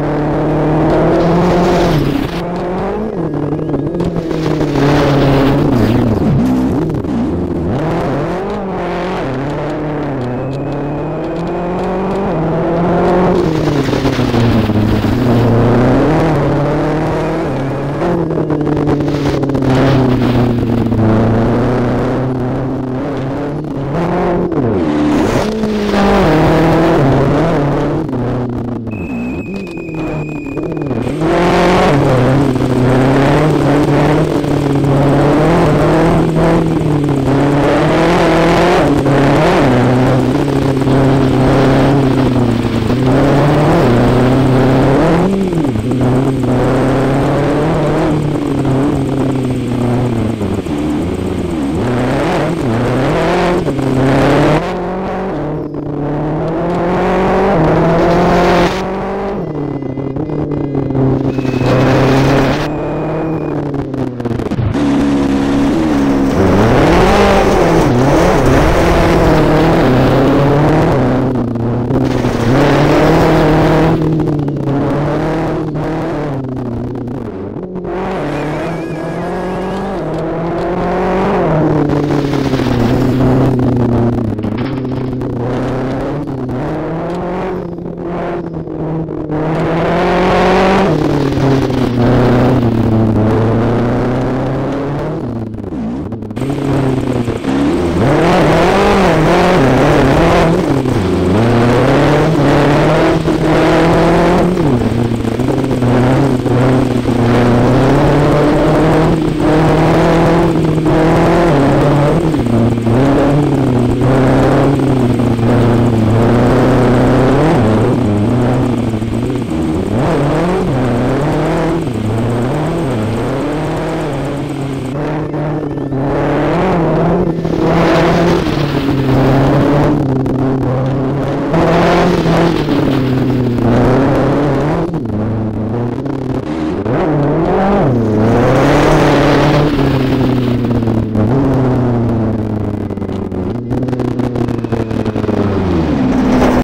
you.